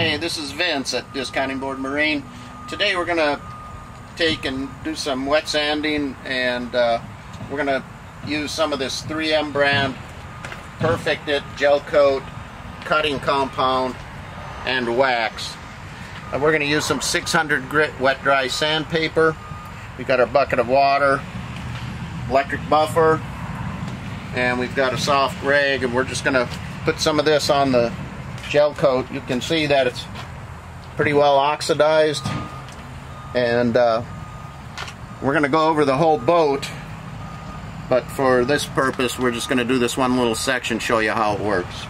Hey, this is Vince at Discount Inboard Marine. Today we're going to take and do some wet sanding and uh, we're going to use some of this 3M brand Perfect It gel coat cutting compound and wax. Uh, we're going to use some 600 grit wet dry sandpaper. We've got our bucket of water, electric buffer, and we've got a soft rag and we're just going to put some of this on the gel coat. You can see that it's pretty well oxidized and uh, we're going to go over the whole boat but for this purpose we're just going to do this one little section show you how it works.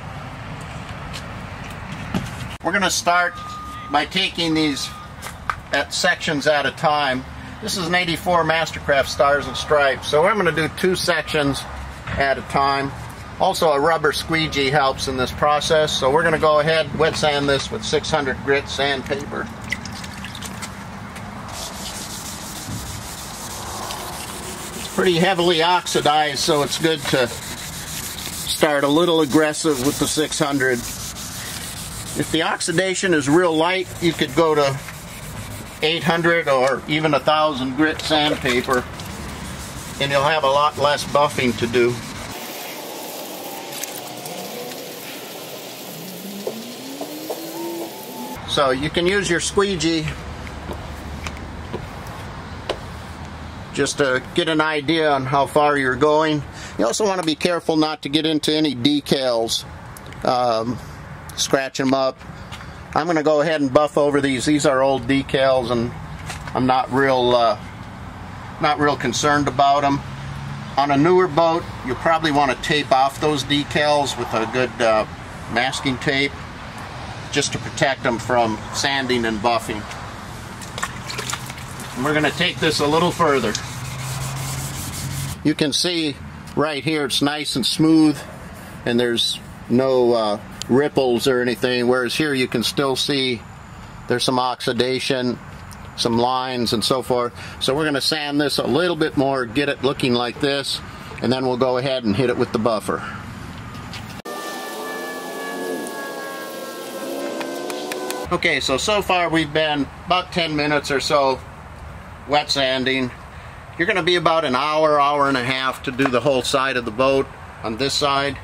We're going to start by taking these at sections at a time. This is an 84 Mastercraft Stars and Stripes so I'm going to do two sections at a time. Also a rubber squeegee helps in this process so we're going to go ahead and wet sand this with 600 grit sandpaper. It's pretty heavily oxidized, so it's good to start a little aggressive with the 600. If the oxidation is real light, you could go to 800 or even a 1000 grit sandpaper and you'll have a lot less buffing to do. So you can use your squeegee just to get an idea on how far you're going. You also want to be careful not to get into any decals, um, scratch them up. I'm going to go ahead and buff over these. These are old decals and I'm not real uh, not real concerned about them. On a newer boat, you probably want to tape off those decals with a good uh, masking tape just to protect them from sanding and buffing. And we're going to take this a little further. You can see right here it's nice and smooth and there's no uh, ripples or anything whereas here you can still see there's some oxidation some lines and so forth so we're going to sand this a little bit more get it looking like this and then we'll go ahead and hit it with the buffer okay so so far we've been about 10 minutes or so wet sanding. You're going to be about an hour, hour and a half to do the whole side of the boat on this side.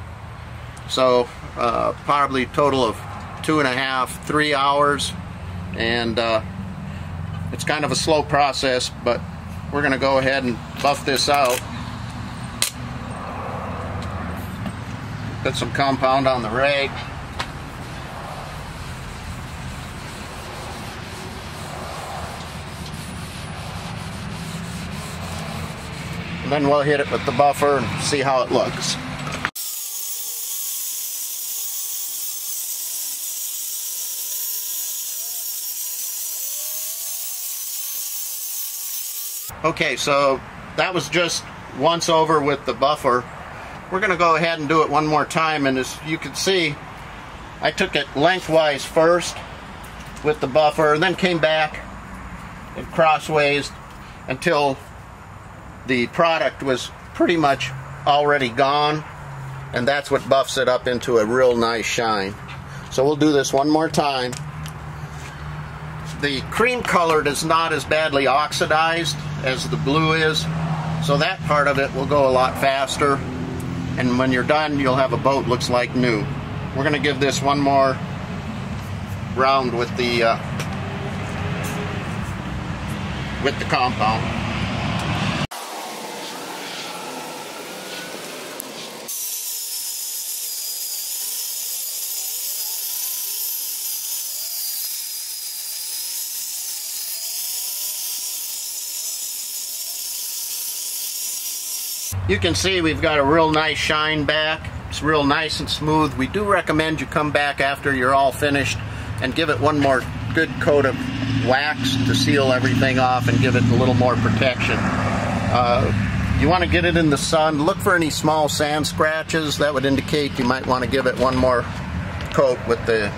So uh, probably total of two and a half, three hours. And uh, it's kind of a slow process, but we're going to go ahead and buff this out. Put some compound on the rag. Then we'll hit it with the buffer and see how it looks. Okay, so that was just once over with the buffer. We're going to go ahead and do it one more time, and as you can see, I took it lengthwise first with the buffer, and then came back and crossways until the product was pretty much already gone and that's what buffs it up into a real nice shine. So we'll do this one more time. The cream colored is not as badly oxidized as the blue is, so that part of it will go a lot faster. And when you're done, you'll have a boat looks like new. We're going to give this one more round with the uh, with the compound. You can see we've got a real nice shine back. It's real nice and smooth. We do recommend you come back after you're all finished and give it one more good coat of wax to seal everything off and give it a little more protection. Uh, you want to get it in the sun. Look for any small sand scratches. That would indicate you might want to give it one more coat with the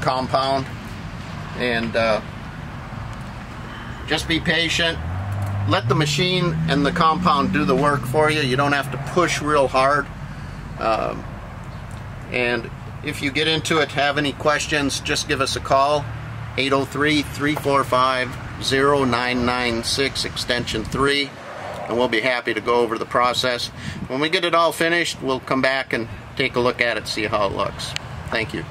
compound. And uh, just be patient let the machine and the compound do the work for you. You don't have to push real hard. Um, and If you get into it, have any questions, just give us a call. 803-345-0996 extension 3 and we'll be happy to go over the process. When we get it all finished, we'll come back and take a look at it, see how it looks. Thank you.